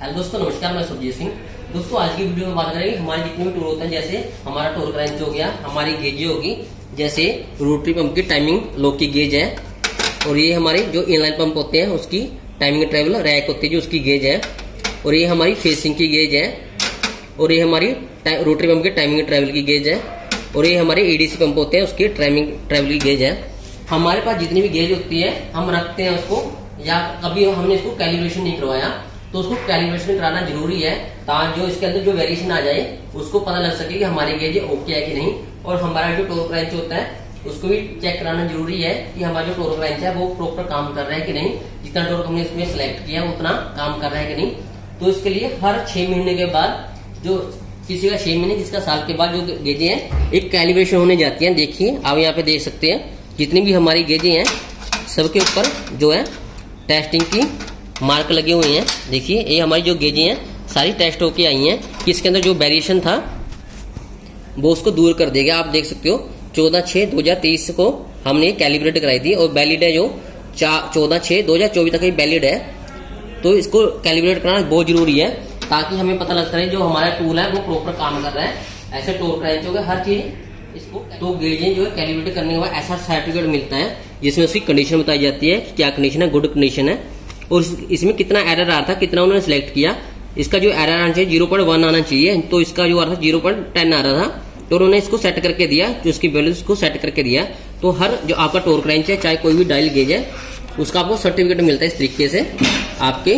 Hello दोस्तों, नमस्कार, मैं सुरजीत सिंह। दोस्तों, आज की वीडियो में बात करेंगे हमारे जितने भी टूर होते हैं, जैसे हमारा टोर क्रंच हो गया, हमारी गेजी होगी, जैसे रोटरी पंप की टाइमिंग लॉक की गेज है, और ये हमारे जो इनलाइन पंप होते हैं, उसकी टाइमिंग ट्रेवल रैक होती है, जो उसकी गेज है, और ये हमारी फेसिंग की गेज है, और ये हमारी रोटरी पंप की टाइमिंग ट्रेवल की गेज है, और ये हमारे एडीसी पंप होते हैं, उसकी टाइमिंग ट्रेवल की गेज है। हमारे पास जितनी भी गेज होती है, हम रखते हैं उसको, या कभी हमने इसको कैलिब्रेशन नहीं करवाया तो उसको कैलिब्रेशन कराना ज़रूरी है ताकि जो इसके अंदर जो वेरिएशन आ जाए, उसको पता लग सके कि हमारी गेज ओके है कि नहीं। और हमारा जो टोर क्रैंच होता है, उसको भी चेक कराना ज़रूरी है कि हमारा जो टोर क्रैंच है, वो प्रॉपर काम कर रहा है कि नहीं। जितना टोर हमने इसमें सिलेक्ट किया, उतना काम कर रहा है कि नहीं। तो इसके लिए हर छह महीने के बाद, जो किसी का छह महीने जिसका साल के बाद जो गेजे हैं, एक कैलिब्रेशन होने जाती है। देखिए, आप यहाँ पे देख सकते हैं, जितनी भी हमारी गेजे हैं, सबके ऊपर जो है टेस्टिंग की मार्क लगे हुए हैं। देखिए, ये हमारी जो गेजें हैं, सारी टेस्ट होके आई हैं कि इसके अंदर जो वेरिएशन था, वो उसको दूर कर देगा। आप देख सकते हो, चौदह छह दो हज़ार तेईस को हमने कैलिब्रेट कराई थी और वैलिड है जो चौदह छह दो हज़ार चौबीस तक वैलिड है। तो इसको कैलिब्रेट कराना बहुत ज़रूरी है, ताकि हमें पता लगता है जो हमारा टूल है, वो प्रॉपर काम कर रहा है। ऐसे टोल क्रैंच गया हर चीज़, इसको तो गेजें जो है कैलिब्रेट करने के बाद ऐसा सर्टिफिकेट मिलता है, जिसमें उसकी कंडीशन बताई जाती है, क्या कंडीशन है गुड कंडीशन है। और इसमें कितना एरर आ रहा था, कितना उन्होंने सिलेक्ट किया, इसका जो एरर आना चाहिए ज़ीरो पॉइंट वन आना चाहिए तो इसका जो आ रहा था ज़ीरो पॉइंट टेन आ रहा था तो उन्होंने इसको सेट करके दिया, जो उसकी वैल्यू को सेट करके दिया तो हर जो आपका टोर क्रैंच है, चाहे कोई भी डायल गेज है, उसका आपको सर्टिफिकेट मिलता है इस तरीके से। आपके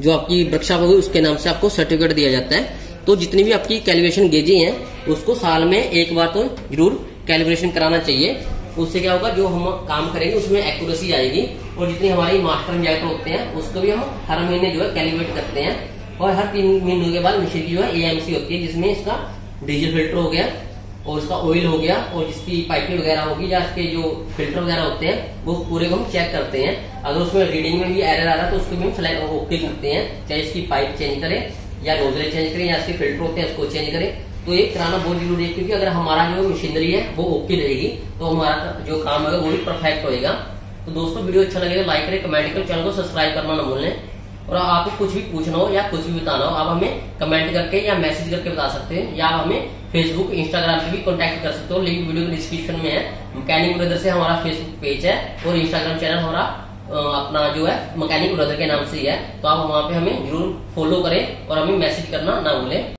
जो आपकी वर्कशॉप होगी उसके नाम से आपको सर्टिफिकेट दिया जाता है। तो जितनी भी आपकी कैलिब्रेशन गेजी हैं, उसको साल में एक बार तो ज़रूर कैलिब्रेशन कराना चाहिए। उससे क्या होगा, जो हम काम करेंगे उसमें एक्यूरेसी आएगी और जितनी हमारी मास्टर इंजेक्टर होते हैं, उसको भी हम हर महीने जो है कैलिब्रेट करते हैं। और हर तीन महीनों के बाद मशीन की जो है एएमसी होती है, जिसमें इसका डीजल फ़िल्टर हो गया और उसका ऑयल हो गया और जिसकी पाइपिंग वगैरह होगी या इसके जो फ़िल्टर वगैरह होते हैं, वो पूरे को हम चेक करते हैं। अगर उसमें रीडिंग में भी एरर आ रहा है तो उसको भी हम ओके करते हैं। चाहे इसकी पाइप चेंज करें या नोजले चेंज करें या इसके फ़िल्टर होते हैं, उसको चेंज करें। तो ये कराना बहुत ज़रूरी है क्योंकि अगर हमारा जो मशीनरी है, वो ओके रहेगी तो हमारा जो काम होगा वो भी परफेक्ट होएगा। तो दोस्तों, वीडियो अच्छा लगेगा लाइक करें कमेंट करें, चैनल को सब्सक्राइब करना ना भूलें। और आपको कुछ भी पूछना हो या कुछ भी बताना हो, आप हमें कमेंट करके या मैसेज करके बता सकते हैं, या आप हमें फेसबुक इंस्टाग्राम पे भी कॉन्टेक्ट कर सकते हो। लिंक वीडियो के डिस्क्रिप्शन में है। मैकेनिक ब्रदर से हमारा फेसबुक पेज है और इंस्टाग्राम चैनल हमारा अपना जो है मैकेनिक ब्रदर के नाम से ही है। तो आप वहाँ पे हमें ज़रूर फॉलो करें और हमें मैसेज करना ना भूलें।